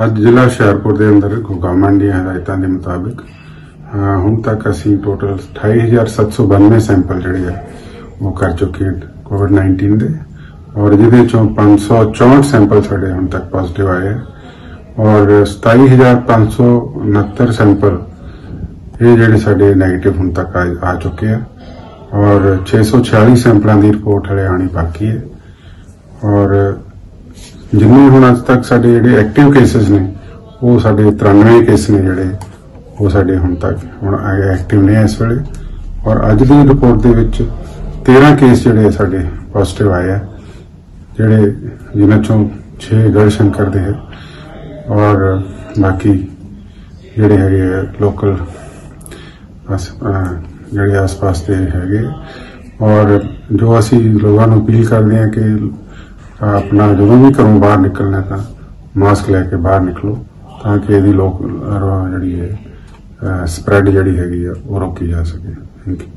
ਅੱਜ ਜ਼ਿਲ੍ਹਾ ਹੁਸ਼ਿਆਰਪੁਰ ਦੇ ਅੰਦਰ ਗਵਰਨਮੈਂਟ ਦੀਆਂ ਹਦਾਇਤਾਂ ਦੇ ਮੁਤਾਬਿਕ ਹੁਣ ਤੱਕ ਅਸੀਂ ਟੋਟਲ 28792 ਸੈਂਪਲ ਜਿਹੜੇ ਆ, ਉਹ ਕਰ ਚੁੱਕੇ ਹਾਂ ਕੋਵਿਡ-19 ਦੇ ਔਰ ਜਿਹਦੇ ਚੋਂ 564 ਸੈਂਪਲ ਸਾਡੇ ਹੁਣ ਤੱਕ ਪੋਜ਼ਿਟਿਵ ਆਏ ਆ ਔਰ 27569 ਸੈਂਪਲ ਇਹ ਜਿਹੜੇ ਸਾਡੇ 네ਗੇਟਿਵ ਹੁਣ ਤੱਕ ਆ ਆ ਚੁੱਕੇ ਆ ਔਰ 646 ਸੈਂਪਲਾਂ ਦੀ ਰਿਪੋਰਟ ਹਲੇ ਆਣੀ ਬਾਕੀ ਹੈ ਔਰ ਜਿੰਨੇ ਹੁਣ ਅੱਜ ਤੱਕ ਸਾਡੇ ਜਿਹੜੇ ਐਕਟਿਵ ਕੇसेस ਨੇ, ਉਹ ਸਾਡੇ 93 ਕੇਸ ਨੇ ਜਿਹੜੇ, ਉਹ ਸਾਡੇ ਹੁਣ ਤੱਕ ਹੁਣ ਐਕਟਿਵ ਨੇ ਇਸ ਵੇਲੇ। ਔਰ ਅੱਜ ਦੀ ਰਿਪੋਰਟ ਦੇ ਵਿੱਚ 13 ਕੇਸ ਜਿਹੜੇ ਸਾਡੇ ਪੋਜ਼ਿਟਿਵ ਆਏ ਆ, ਜਿਹੜੇ ਜਿਨ੍ਹਾਂ ਚੋਂ 6 ਗੜਸ਼ੰਕਰ ਦੇ ਹੈ ਔਰ ਬਾਕੀ ਜਿਹੜੇ ਹੈਗੇ ਆ ਲੋਕਲ ਜਿਹੜੇ ਆਸ-ਪਾਸ ਦੇ ਹੈਗੇ ਔਰ ਜੋ ਅਸੀਂ ਲੋਕਾਂ ਨੂੰ ਅਪੀਲ ਕਰਦੇ ਹਾਂ ਕਿ ਆਪਣਾ ਜਦੋਂ ਵੀ ਘਰੋਂ ਬਾਹਰ ਨਿਕਲਣਾ ਤਾਂ ਮਾਸਕ ਲੈ ਕੇ ਬਾਹਰ ਨਿਕਲੋ ਤਾਂ ਕਿ ਇਹਦੀ ਲੋਕ ਜਿਹੜੀ ਹੈ ਸਪਰੈਡ ਜਿਹੜੀ ਹੈਗੀ ਆ, ਉਹ ਰੋਕੀ ਜਾ ਸਕੇ। Thank you